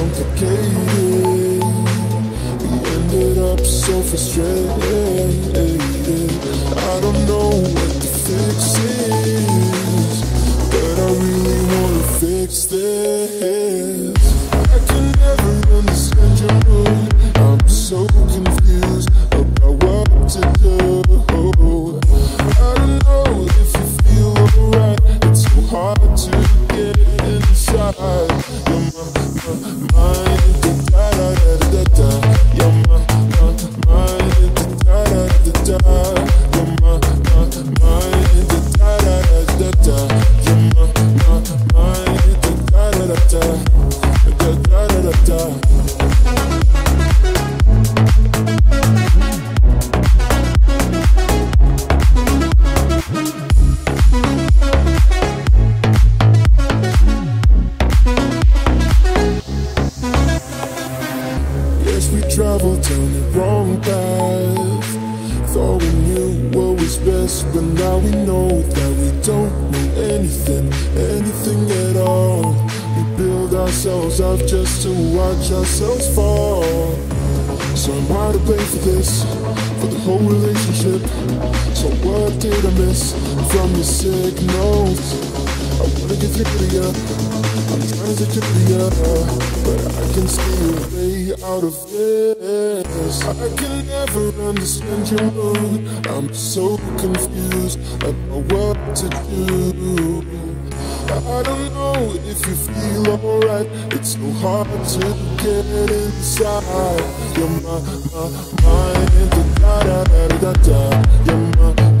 Complicated. We ended up so frustrated. I don't know what the fix is. But I really wanna fix this. But now we know that we don't know anything, anything at all. We build ourselves up just to watch ourselves fall. So I'm hard to blame for this, for the whole relationship. So what did I miss from your signals? I wanna get you. I'm trying to get you, but I can see a way out of this. I can never understand your mood. I'm so confused about what to do. I don't know if you feel alright. It's so hard to get inside. You're my, my mind. Da da da da da. You're my,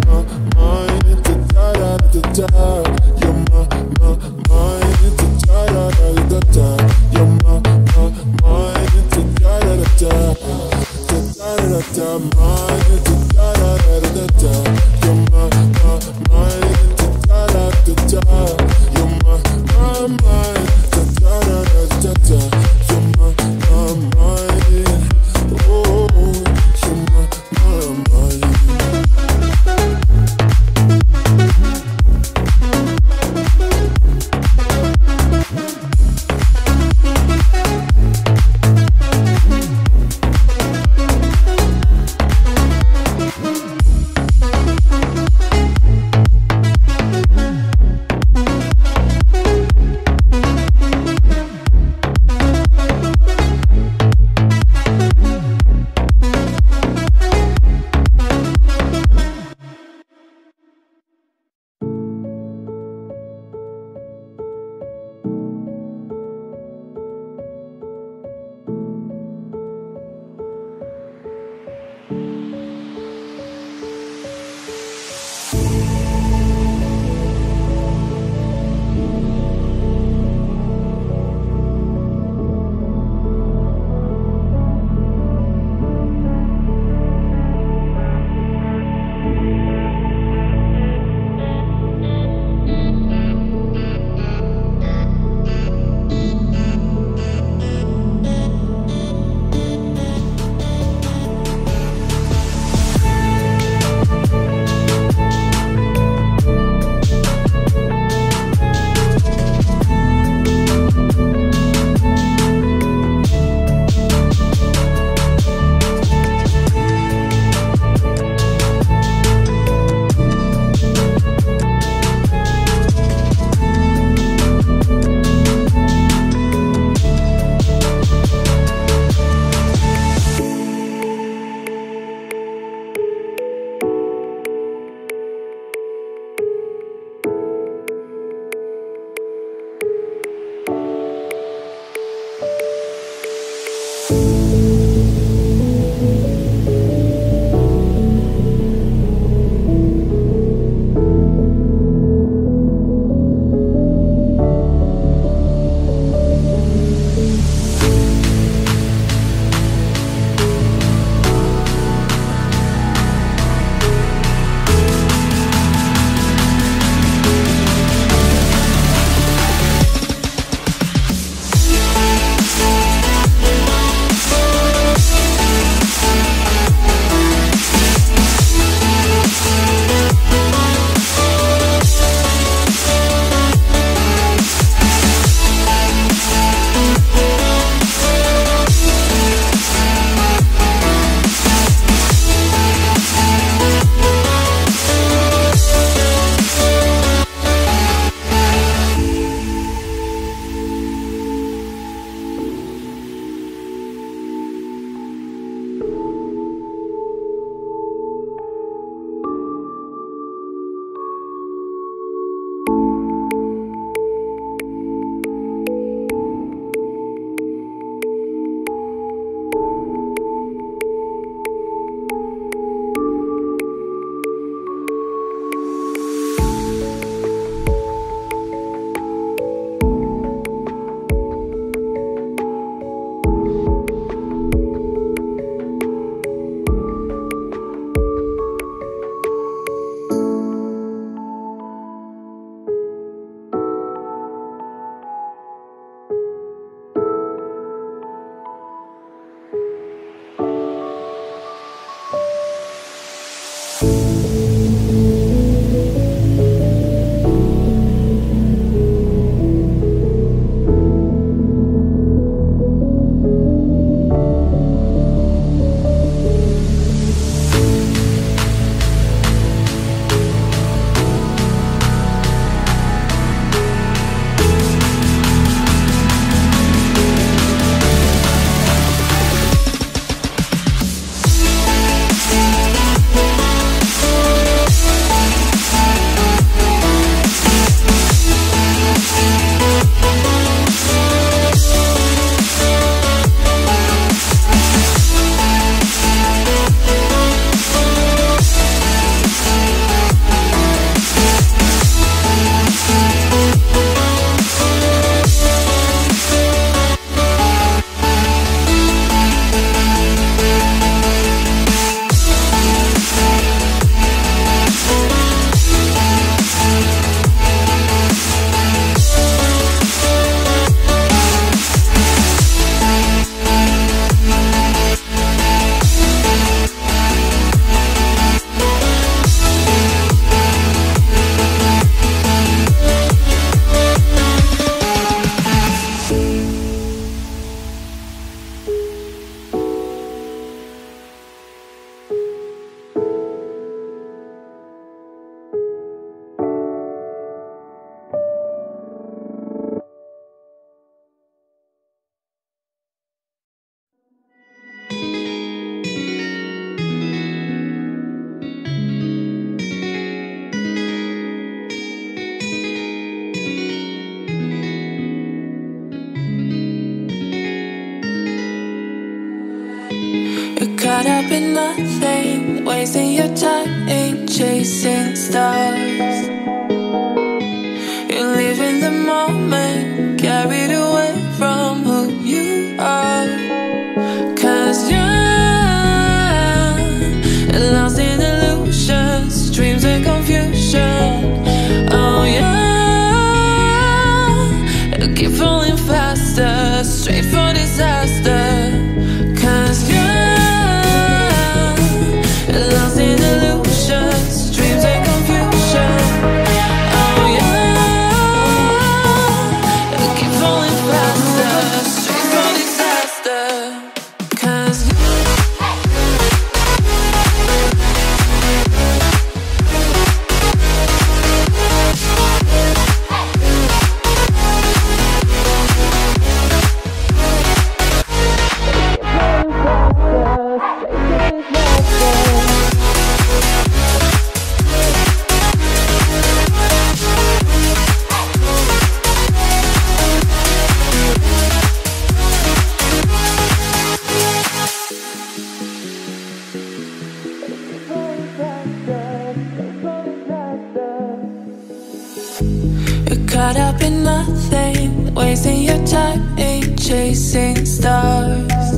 nothing, wasting your time ain't chasing stars. caught up in nothing, wasting your time in chasing stars.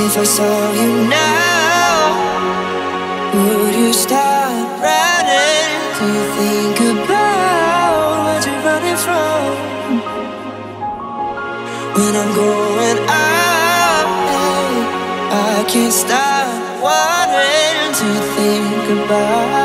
If I saw you now, would you stop running? Do you think about what you're running from? When I'm going out, I can't stop wanting to think about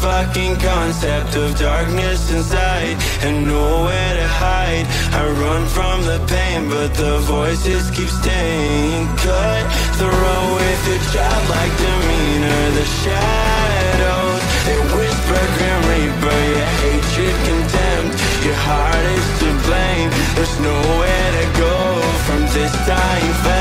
fucking concept of darkness inside and nowhere to hide. I run from the pain, but the voices keep staying. Cut the road with your childlike demeanor. The shadows they whisper grim reaper. Your hatred, contempt. Your heart is to blame. There's nowhere to go from this dying flame.